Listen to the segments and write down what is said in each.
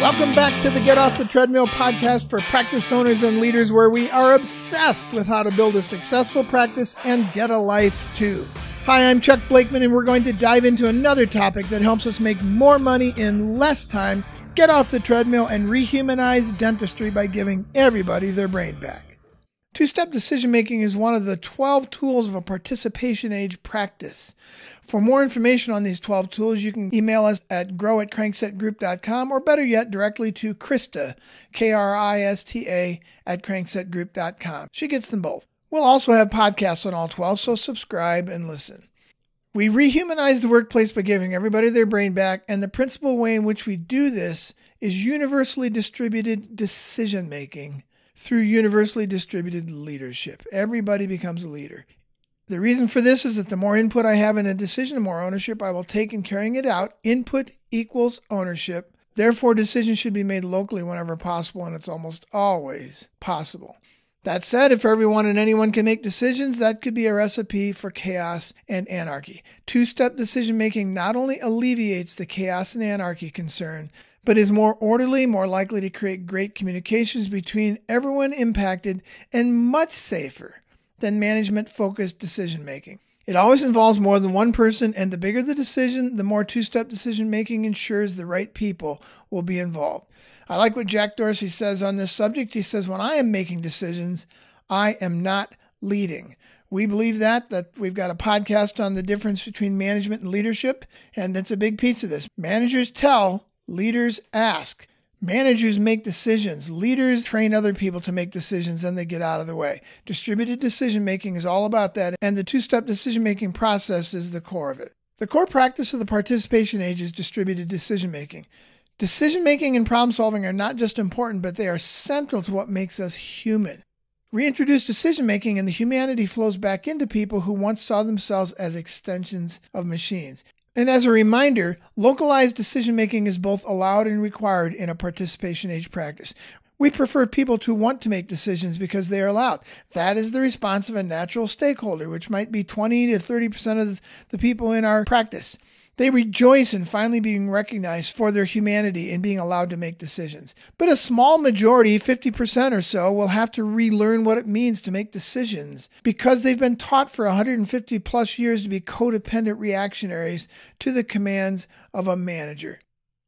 Welcome back to the Get Off the Treadmill podcast for practice owners and leaders, where we are obsessed with how to build a successful practice and get a life too. Hi, I'm Chuck Blakeman, and we're going to dive into another topic that helps us make more money in less time, get off the treadmill, and rehumanize dentistry by giving everybody their brain back. Two step decision making is one of the 12 tools of a participation age practice. For more information on these 12 tools, you can email us at grow at cranksetgroup.com or better yet, directly to Krista, K R I S T A, at cranksetgroup.com. She gets them both. We'll also have podcasts on all 12, so subscribe and listen. We rehumanize the workplace by giving everybody their brain back, and the principal way in which we do this is universally distributed decision making through universally distributed leadership. Everybody becomes a leader. The reason for this is that the more input I have in a decision, the more ownership I will take in carrying it out. Input equals ownership. Therefore, decisions should be made locally whenever possible, and it's almost always possible. That said, if everyone and anyone can make decisions, that could be a recipe for chaos and anarchy. Two step decision making not only alleviates the chaos and anarchy concern, but is more orderly, more likely to create great communications between everyone impacted, and much safer than management focused decision making. It always involves more than one person, and the bigger the decision, the more two step decision making ensures the right people will be involved. I like what Jack Dorsey says on this subject. He says, When I am making decisions, I am not leading. We believe that, that we've got a podcast on the difference between management and leadership, and that's a big piece of this. Managers tell, Leaders ask. Managers make decisions. Leaders train other people to make decisions and they get out of the way. Distributed decision making is all about that, and the two step decision making process is the core of it. The core practice of the participation age is distributed decision making. Decision making and problem solving are not just important, but they are central to what makes us human. Reintroduce decision making, and the humanity flows back into people who once saw themselves as extensions of machines. And as a reminder, localized decision making is both allowed and required in a participation age practice. We prefer people to want to make decisions because they are allowed. That is the response of a natural stakeholder, which might be 20 to 30% of the people in our practice. They rejoice in finally being recognized for their humanity and being allowed to make decisions. But a small majority, 50% or so, will have to relearn what it means to make decisions because they've been taught for 150 plus years to be codependent reactionaries to the commands of a manager.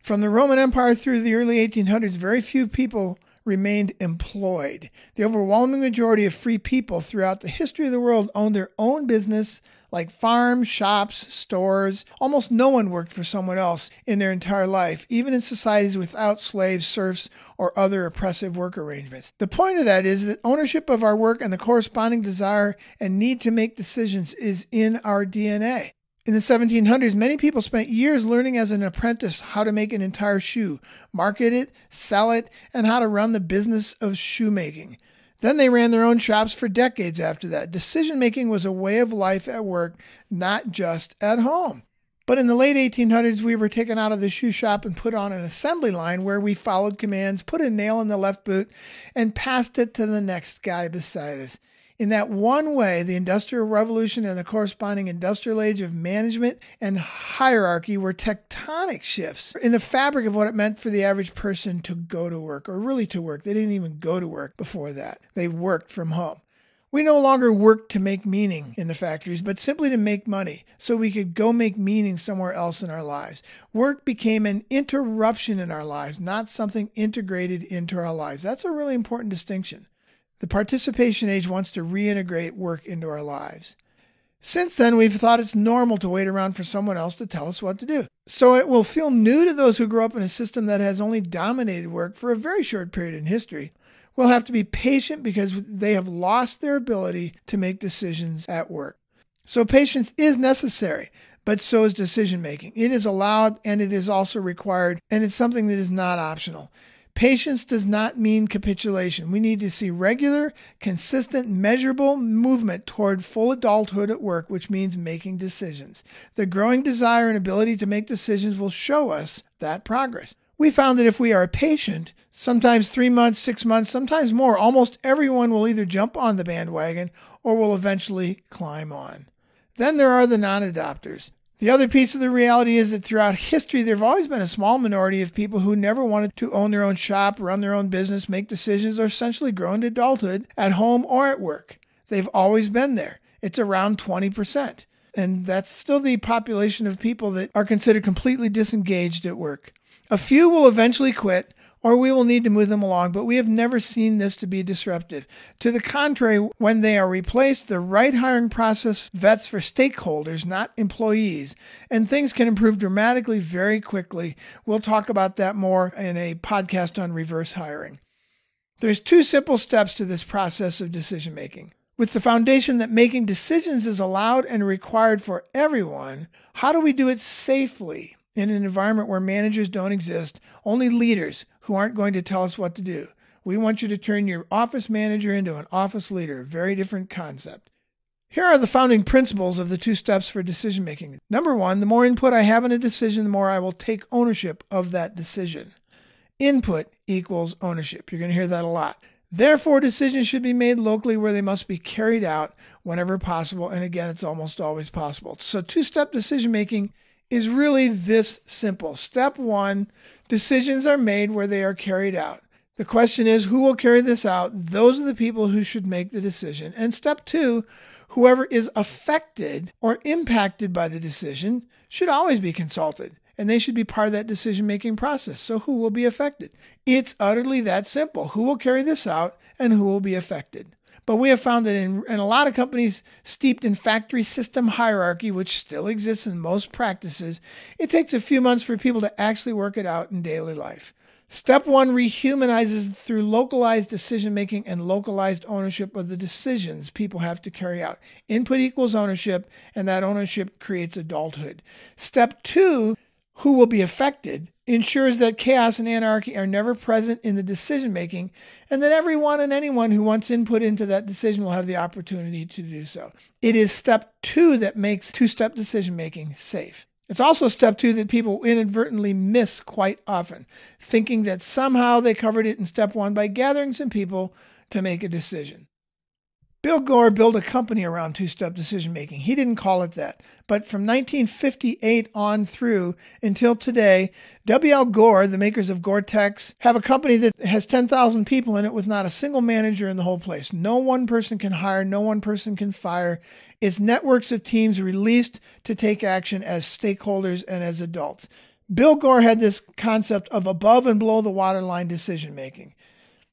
From the Roman Empire through the early 1800s, very few people remained employed. The overwhelming majority of free people throughout the history of the world owned their own business, like farms, shops, stores. Almost no one worked for someone else in their entire life, even in societies without slaves, serfs, or other oppressive work arrangements. The point of that is that ownership of our work and the corresponding desire and need to make decisions is in our DNA. In the 1700s, many people spent years learning as an apprentice how to make an entire shoe, market it, sell it, and how to run the business of shoemaking. Then they ran their own shops for decades after that. Decision making was a way of life at work, not just at home. But in the late 1800s, we were taken out of the shoe shop and put on an assembly line where we followed commands, put a nail in the left boot, and passed it to the next guy beside us. In that one way, the Industrial Revolution and the corresponding industrial age of management and hierarchy were tectonic shifts in the fabric of what it meant for the average person to go to work, or really to work. They didn't even go to work before that, they worked from home. We no longer worked to make meaning in the factories, but simply to make money so we could go make meaning somewhere else in our lives. Work became an interruption in our lives, not something integrated into our lives. That's a really important distinction. The participation age wants to reintegrate work into our lives. Since then, we've thought it's normal to wait around for someone else to tell us what to do. So it will feel new to those who grew up in a system that has only dominated work for a very short period in history. We'll have to be patient because they have lost their ability to make decisions at work. So patience is necessary, but so is decision making. It is allowed and it is also required, and it's something that is not optional. Patience does not mean capitulation. We need to see regular, consistent, measurable movement toward full adulthood at work, which means making decisions. The growing desire and ability to make decisions will show us that progress. We found that if we are patient, sometimes three months, six months, sometimes more, almost everyone will either jump on the bandwagon or will eventually climb on. Then there are the non adopters. The other piece of the reality is that throughout history, there have always been a small minority of people who never wanted to own their own shop, run their own business, make decisions, or essentially grow into adulthood at home or at work. They've always been there. It's around 20%. And that's still the population of people that are considered completely disengaged at work. A few will eventually quit, or we will need to move them along, but we have never seen this to be disruptive. To the contrary, when they are replaced, the right hiring process vets for stakeholders, not employees, and things can improve dramatically very quickly. We'll talk about that more in a podcast on reverse hiring. There's two simple steps to this process of decision making. With the foundation that making decisions is allowed and required for everyone, how do we do it safely in an environment where managers don't exist, only leaders who aren't going to tell us what to do. We want you to turn your office manager into an office leader. Very different concept. Here are the founding principles of the two steps for decision making. Number one, the more input I have in a decision, the more I will take ownership of that decision. Input equals ownership. You're going to hear that a lot. Therefore, decisions should be made locally where they must be carried out whenever possible. And again, it's almost always possible. So, two step decision making is really this simple. Step one decisions are made where they are carried out. The question is who will carry this out? Those are the people who should make the decision. And step two, whoever is affected or impacted by the decision should always be consulted and they should be part of that decision making process. So, who will be affected? It's utterly that simple. Who will carry this out and who will be affected? But we have found that in, in a lot of companies steeped in factory system hierarchy, which still exists in most practices, it takes a few months for people to actually work it out in daily life. Step one rehumanizes through localized decision making and localized ownership of the decisions people have to carry out. Input equals ownership, and that ownership creates adulthood. Step two, who will be affected, ensures that chaos and anarchy are never present in the decision making and that everyone and anyone who wants input into that decision will have the opportunity to do so. It is step two that makes two step decision making safe. It's also step two that people inadvertently miss quite often, thinking that somehow they covered it in step one by gathering some people to make a decision. Bill Gore built a company around two step decision making. He didn't call it that. But from 1958 on through until today, WL Gore, the makers of Gore Tex, have a company that has 10,000 people in it with not a single manager in the whole place. No one person can hire, no one person can fire. It's networks of teams released to take action as stakeholders and as adults. Bill Gore had this concept of above and below the waterline decision making.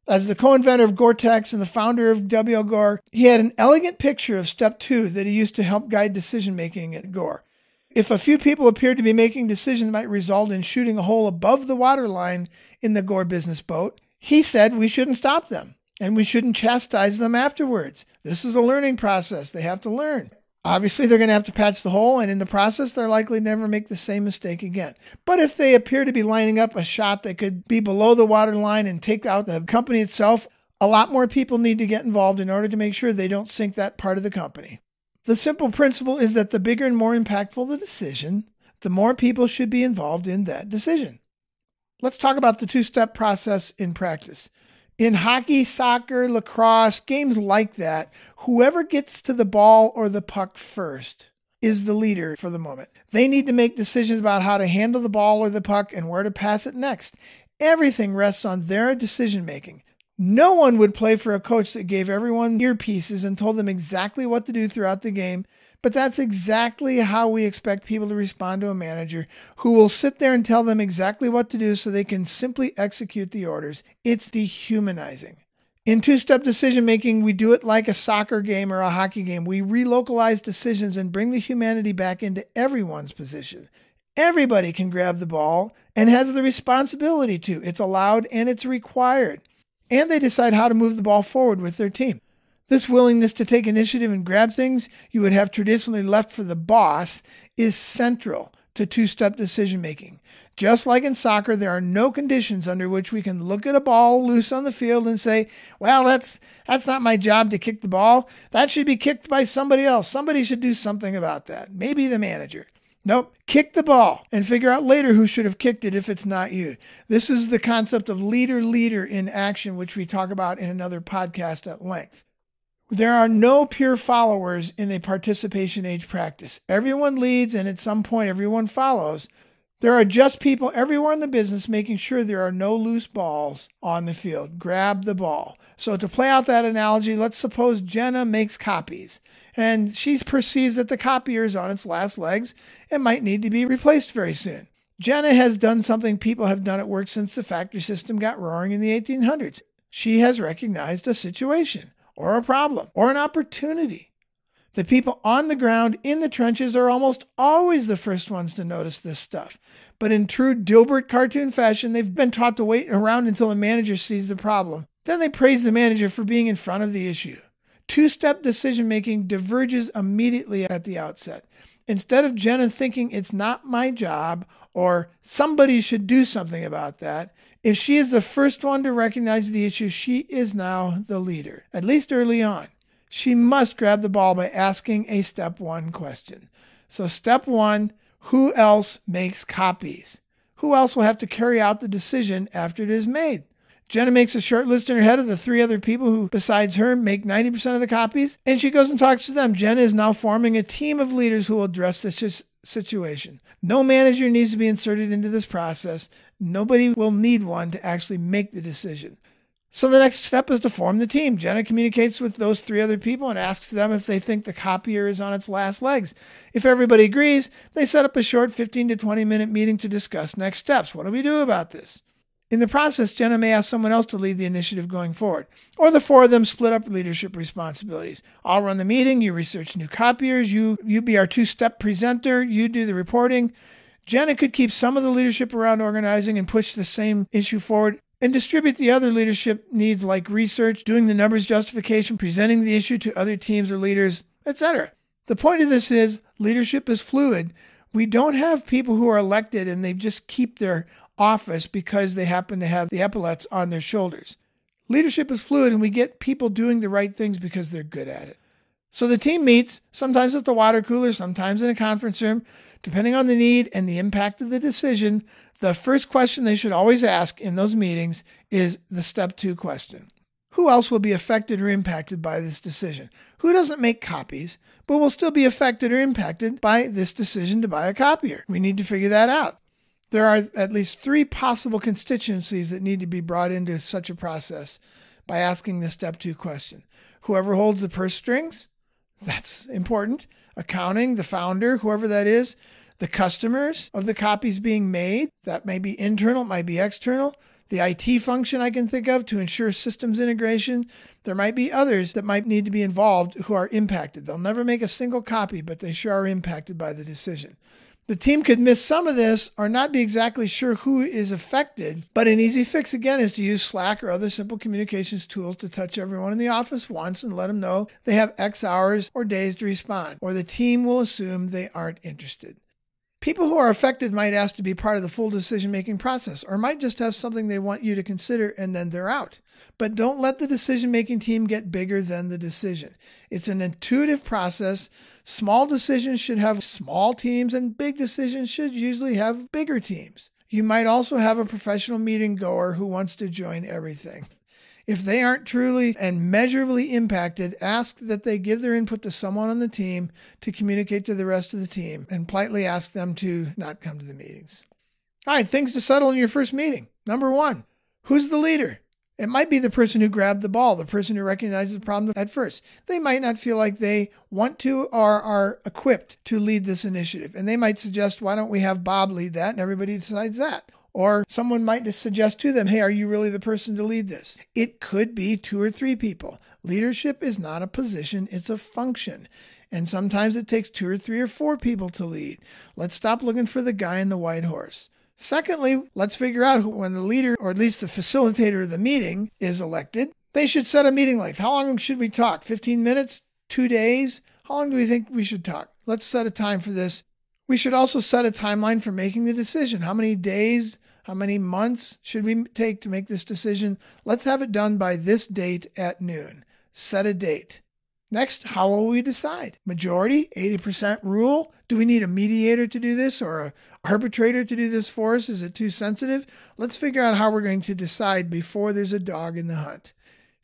As the co inventor of Gore Tex and the founder of WL Gore, he had an elegant picture of step two that he used to help guide decision making at Gore. If a few people appeared to be making decisions that might result in shooting a hole above the waterline in the Gore business boat, he said we shouldn't stop them and we shouldn't chastise them afterwards. This is a learning process. They have to learn. Obviously, they're going to have to patch the hole, and in the process, they're likely never make the same mistake again. But if they appear to be lining up a shot that could be below the water line and take out the company itself, a lot more people need to get involved in order to make sure they don't sink that part of the company. The simple principle is that the bigger and more impactful the decision, the more people should be involved in that decision. Let's talk about the two step process in practice. In hockey, soccer, lacrosse, games like that, whoever gets to the ball or the puck first is the leader for the moment. They need to make decisions about how to handle the ball or the puck and where to pass it next. Everything rests on their decision making. No one would play for a coach that gave everyone earpieces and told them exactly what to do throughout the game but that's exactly how we expect people to respond to a manager who will sit there and tell them exactly what to do so they can simply execute the orders. It's dehumanizing. In two step decision making, we do it like a soccer game or a hockey game. We relocalize decisions and bring the humanity back into everyone's position. Everybody can grab the ball and has the responsibility to. It's allowed and it's required. And they decide how to move the ball forward with their team. This willingness to take initiative and grab things you would have traditionally left for the boss is central to two step decision making. Just like in soccer, there are no conditions under which we can look at a ball loose on the field and say, "Well, that's that's not my job to kick the ball. That should be kicked by somebody else. Somebody should do something about that. Maybe the manager." Nope, kick the ball and figure out later who should have kicked it if it's not you. This is the concept of leader leader in action which we talk about in another podcast at length. There are no pure followers in a participation age practice. Everyone leads, and at some point, everyone follows. There are just people everywhere in the business making sure there are no loose balls on the field. Grab the ball. So, to play out that analogy, let's suppose Jenna makes copies and she perceives that the copier is on its last legs and might need to be replaced very soon. Jenna has done something people have done at work since the factory system got roaring in the 1800s. She has recognized a situation or a problem or an opportunity. The people on the ground in the trenches are almost always the first ones to notice this stuff. But in true Dilbert cartoon fashion, they've been taught to wait around until the manager sees the problem. Then they praise the manager for being in front of the issue. Two step decision making diverges immediately at the outset. Instead of Jenna thinking it's not my job or somebody should do something about that, if she is the first one to recognize the issue, she is now the leader, at least early on. She must grab the ball by asking a step one question. So, step one who else makes copies? Who else will have to carry out the decision after it is made? Jenna makes a short list in her head of the three other people who, besides her, make 90% of the copies, and she goes and talks to them. Jenna is now forming a team of leaders who will address this situation. No manager needs to be inserted into this process. Nobody will need one to actually make the decision. So the next step is to form the team. Jenna communicates with those three other people and asks them if they think the copier is on its last legs. If everybody agrees, they set up a short 15 to 20 minute meeting to discuss next steps. What do we do about this? In the process, Jenna may ask someone else to lead the initiative going forward, or the four of them split up leadership responsibilities. I'll run the meeting, you research new copiers, you you be our two-step presenter, you do the reporting. Jenna could keep some of the leadership around organizing and push the same issue forward and distribute the other leadership needs like research, doing the numbers justification, presenting the issue to other teams or leaders, etc. The point of this is leadership is fluid. We don't have people who are elected and they just keep their office because they happen to have the epaulets on their shoulders. Leadership is fluid, and we get people doing the right things because they're good at it. So the team meets, sometimes at the water cooler, sometimes in a conference room, depending on the need and the impact of the decision. The first question they should always ask in those meetings is the step two question Who else will be affected or impacted by this decision? Who doesn't make copies, but will still be affected or impacted by this decision to buy a copier? We need to figure that out. There are at least three possible constituencies that need to be brought into such a process by asking the step two question. Whoever holds the purse strings, that's important. Accounting, the founder, whoever that is, the customers of the copies being made, that may be internal, it might be external. The IT function I can think of to ensure systems integration. There might be others that might need to be involved who are impacted. They'll never make a single copy, but they sure are impacted by the decision. The team could miss some of this or not be exactly sure who is affected, but an easy fix again is to use Slack or other simple communications tools to touch everyone in the office once and let them know they have X hours or days to respond, or the team will assume they aren't interested. People who are affected might ask to be part of the full decision making process or might just have something they want you to consider and then they're out. But don't let the decision making team get bigger than the decision. It's an intuitive process. Small decisions should have small teams, and big decisions should usually have bigger teams. You might also have a professional meeting goer who wants to join everything. If they aren't truly and measurably impacted, ask that they give their input to someone on the team to communicate to the rest of the team and politely ask them to not come to the meetings. All right, things to settle in your first meeting. Number one, who's the leader? It might be the person who grabbed the ball, the person who recognized the problem at first. They might not feel like they want to or are equipped to lead this initiative. And they might suggest, why don't we have Bob lead that? And everybody decides that. Or someone might suggest to them, hey, are you really the person to lead this? It could be two or three people. Leadership is not a position, it's a function. And sometimes it takes two or three or four people to lead. Let's stop looking for the guy in the white horse. Secondly, let's figure out who, when the leader, or at least the facilitator of the meeting, is elected, they should set a meeting length. How long should we talk? 15 minutes? Two days? How long do we think we should talk? Let's set a time for this. We should also set a timeline for making the decision. How many days, how many months should we take to make this decision? Let's have it done by this date at noon. Set a date. Next, how will we decide? Majority, 80% rule? Do we need a mediator to do this or a arbitrator to do this for us? Is it too sensitive? Let's figure out how we're going to decide before there's a dog in the hunt.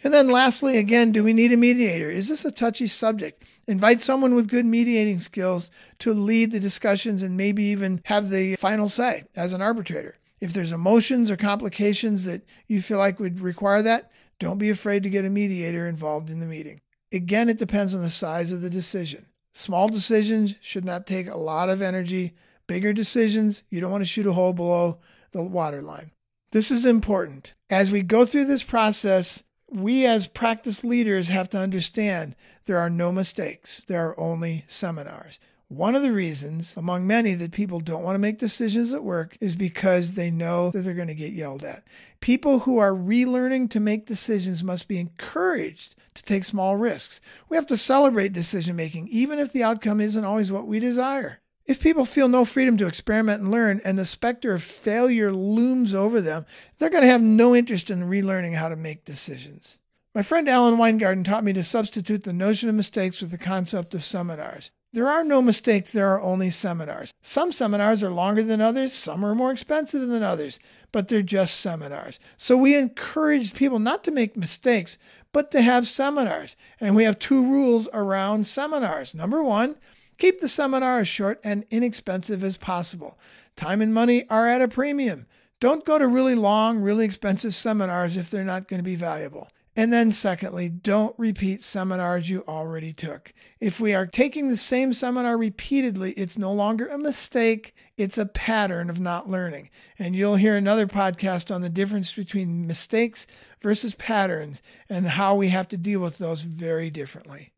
And then lastly, again, do we need a mediator? Is this a touchy subject? Invite someone with good mediating skills to lead the discussions and maybe even have the final say as an arbitrator. If there's emotions or complications that you feel like would require that, don't be afraid to get a mediator involved in the meeting. Again, it depends on the size of the decision. Small decisions should not take a lot of energy. Bigger decisions, you don't want to shoot a hole below the water line. This is important. As we go through this process, we as practice leaders have to understand there are no mistakes, there are only seminars. One of the reasons, among many, that people don't want to make decisions at work is because they know that they're going to get yelled at. People who are relearning to make decisions must be encouraged to take small risks. We have to celebrate decision making, even if the outcome isn't always what we desire. If people feel no freedom to experiment and learn, and the specter of failure looms over them, they're going to have no interest in relearning how to make decisions. My friend Alan Weingarten taught me to substitute the notion of mistakes with the concept of seminars. There are no mistakes, there are only seminars. Some seminars are longer than others, some are more expensive than others, but they're just seminars. So we encourage people not to make mistakes, but to have seminars. And we have two rules around seminars. Number one, keep the seminar as short and inexpensive as possible. Time and money are at a premium. Don't go to really long, really expensive seminars if they're not going to be valuable. And then, secondly, don't repeat seminars you already took. If we are taking the same seminar repeatedly, it's no longer a mistake, it's a pattern of not learning. And you'll hear another podcast on the difference between mistakes versus patterns and how we have to deal with those very differently.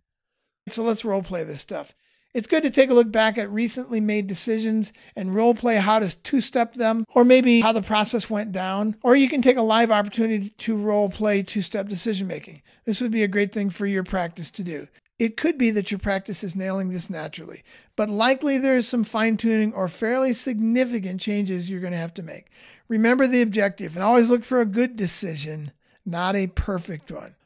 So let's role play this stuff. It's good to take a look back at recently made decisions and role play how to two step them, or maybe how the process went down. Or you can take a live opportunity to role play two step decision making. This would be a great thing for your practice to do. It could be that your practice is nailing this naturally, but likely there is some fine tuning or fairly significant changes you're going to have to make. Remember the objective and always look for a good decision, not a perfect one.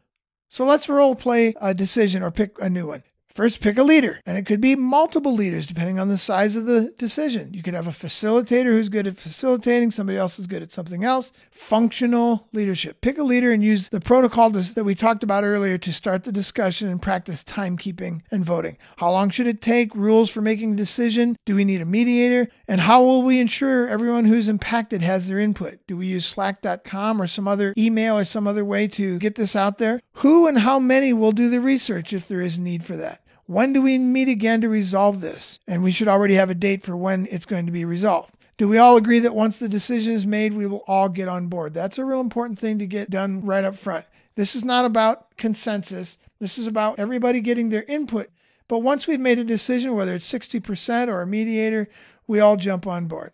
So let's role play a decision or pick a new one. First, pick a leader, and it could be multiple leaders depending on the size of the decision. You could have a facilitator who's good at facilitating, somebody else is good at something else. Functional leadership. Pick a leader and use the protocol that we talked about earlier to start the discussion and practice timekeeping and voting. How long should it take? Rules for making a decision? Do we need a mediator? And how will we ensure everyone who's impacted has their input? Do we use slack.com or some other email or some other way to get this out there? Who and how many will do the research if there is need for that? When do we meet again to resolve this? And we should already have a date for when it's going to be resolved. Do we all agree that once the decision is made, we will all get on board? That's a real important thing to get done right up front. This is not about consensus. This is about everybody getting their input. But once we've made a decision, whether it's 60% or a mediator, we all jump on board.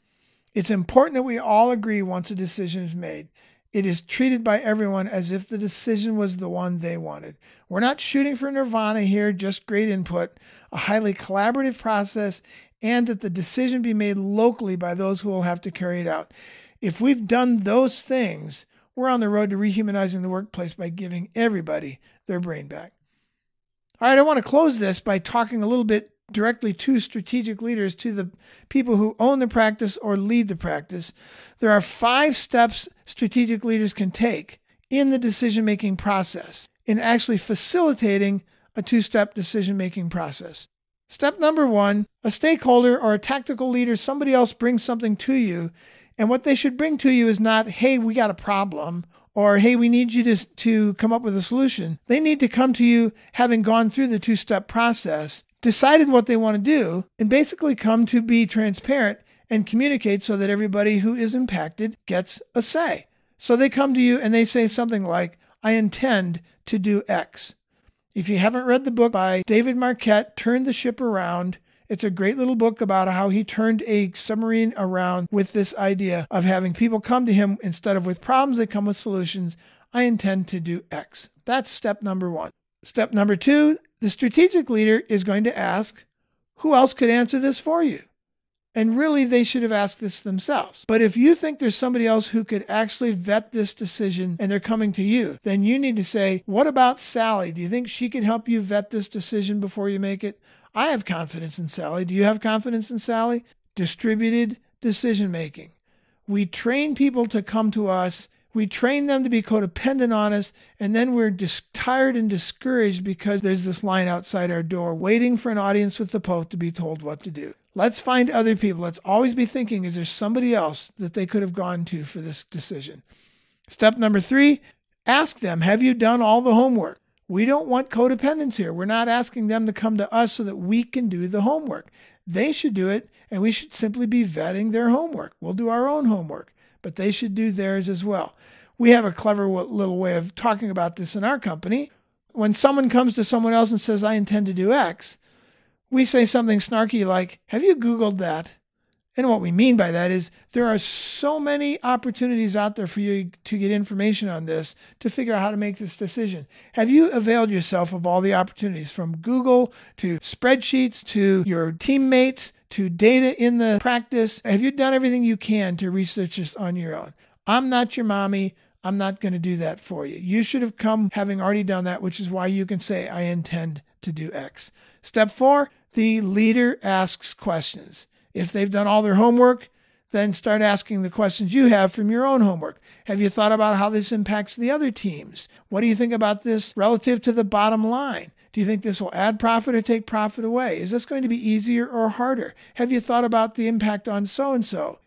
It's important that we all agree once a decision is made. It is treated by everyone as if the decision was the one they wanted. We're not shooting for nirvana here, just great input, a highly collaborative process, and that the decision be made locally by those who will have to carry it out. If we've done those things, we're on the road to rehumanizing the workplace by giving everybody their brain back. All right, I want to close this by talking a little bit directly to strategic leaders, to the people who own the practice or lead the practice. There are five steps strategic leaders can take in the decision making process, in actually facilitating a two step decision making process. Step number one a stakeholder or a tactical leader, somebody else brings something to you. And what they should bring to you is not, hey, we got a problem, or hey, we need you to, to come up with a solution. They need to come to you having gone through the two step process decided what they want to do, and basically come to be transparent and communicate so that everybody who is impacted gets a say. So they come to you and they say something like, I intend to do X. If you haven't read the book by David Marquet, Turn the Ship Around, it's a great little book about how he turned a submarine around with this idea of having people come to him instead of with problems, they come with solutions. I intend to do X. That's step number one. Step number two, the strategic leader is going to ask, who else could answer this for you? And really, they should have asked this themselves. But if you think there's somebody else who could actually vet this decision and they're coming to you, then you need to say, What about Sally? Do you think she could help you vet this decision before you make it? I have confidence in Sally. Do you have confidence in Sally? Distributed decision making. We train people to come to us We train them to be codependent on us, and then we're dis- tired and discouraged because there's this line outside our door waiting for an audience with the Pope to be told what to do. Let's find other people. Let's always be thinking is there somebody else that they could have gone to for this decision? Step number three ask them, have you done all the homework? We don't want codependence here. We're not asking them to come to us so that we can do the homework. They should do it, and we should simply be vetting their homework. We'll do our own homework, but they should do theirs as well. We have a clever little way of talking about this in our company. When someone comes to someone else and says, I intend to do X, we say something snarky like, Have you Googled that? And what we mean by that is there are so many opportunities out there for you to get information on this to figure out how to make this decision. Have you availed yourself of all the opportunities from Google to spreadsheets to your teammates to data in the practice? Have you done everything you can to research this on your own? I'm not your mommy. I'm not going to do that for you. You should have come having already done that, which is why you can say, I intend to do X. Step four, the leader asks questions. If they've done all their homework, then start asking the questions you have from your own homework. Have you thought about how this impacts the other teams? What do you think about this relative to the bottom line? Do you think this will add profit or take profit away? Is this going to be easier or harder? Have you thought about the impact on so and so?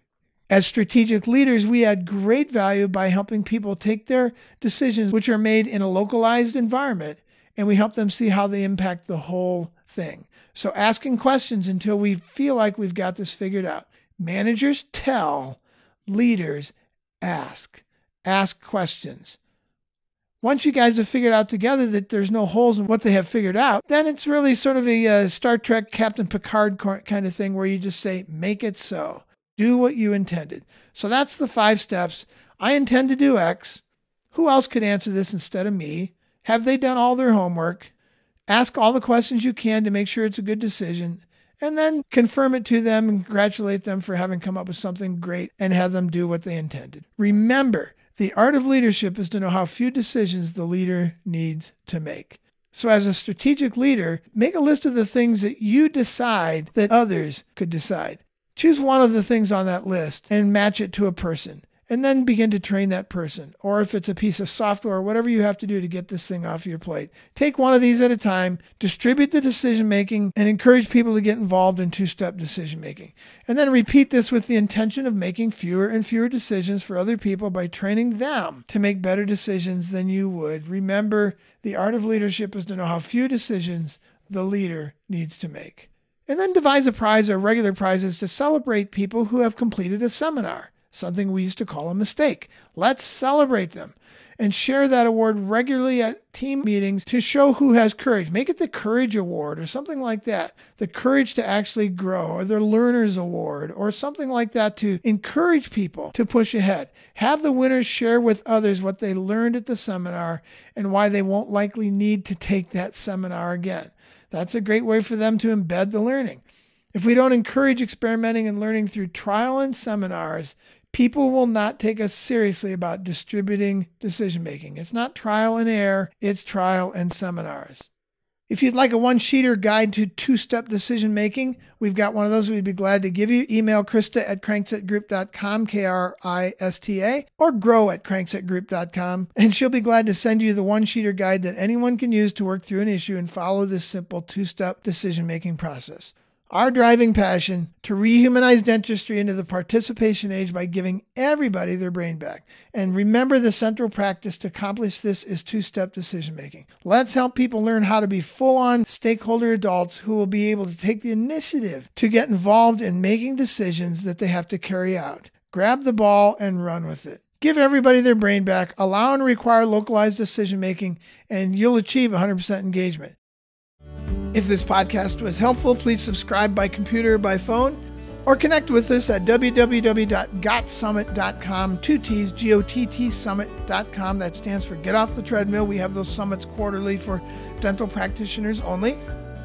As strategic leaders, we add great value by helping people take their decisions, which are made in a localized environment, and we help them see how they impact the whole thing. So asking questions until we feel like we've got this figured out. Managers tell, leaders ask. Ask questions. Once you guys have figured out together that there's no holes in what they have figured out, then it's really sort of a uh, Star Trek Captain Picard kind of thing where you just say, make it so. Do what you intended. So that's the five steps. I intend to do X. Who else could answer this instead of me? Have they done all their homework? Ask all the questions you can to make sure it's a good decision, and then confirm it to them and congratulate them for having come up with something great and have them do what they intended. Remember, the art of leadership is to know how few decisions the leader needs to make. So, as a strategic leader, make a list of the things that you decide that others could decide. Choose one of the things on that list and match it to a person and then begin to train that person. Or if it's a piece of software, whatever you have to do to get this thing off your plate. Take one of these at a time, distribute the decision making, and encourage people to get involved in two step decision making. And then repeat this with the intention of making fewer and fewer decisions for other people by training them to make better decisions than you would. Remember, the art of leadership is to know how few decisions the leader needs to make. And then devise a prize or regular prizes to celebrate people who have completed a seminar something we used to call a mistake. Let's celebrate them and share that award regularly at team meetings to show who has courage. Make it the Courage Award or something like that. The courage to actually grow, or the Learners Award, or something like that to encourage people to push ahead. Have the winners share with others what they learned at the seminar and why they won't likely need to take that seminar again. That's a great way for them to embed the learning. If we don't encourage experimenting and learning through trial and seminars, people will not take us seriously about distributing decision making. It's not trial and error, it's trial and seminars. If you'd like a one sheeter guide to two step decision making, we've got one of those we'd be glad to give you. Email Krista at cranksetgroup.com, K R I S T A, or grow at cranksetgroup.com, and she'll be glad to send you the one sheeter guide that anyone can use to work through an issue and follow this simple two step decision making process our driving passion to rehumanize dentistry into the participation age by giving everybody their brain back. And remember, the central practice to accomplish this is two step decision making. Let's help people learn how to be full on stakeholder adults who will be able to take the initiative to get involved in making decisions that they have to carry out. Grab the ball and run with it. Give everybody their brain back, allow and require localized decision making, and you'll achieve 100% engagement. If this podcast was helpful, please subscribe by computer or by phone, or connect with us at www.gottsummit.com, two T's, G-O-T-T summit.com. That stands for Get Off the Treadmill. We have those summits quarterly for dental practitioners only.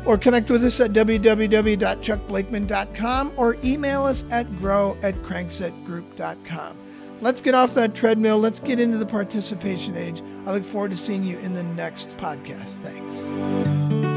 Or connect with us at www.chuckblakeman.com or email us at grow at cranksetgroup.com. Let's get off that treadmill. Let's get into the participation age. I look forward to seeing you in the next podcast. Thanks.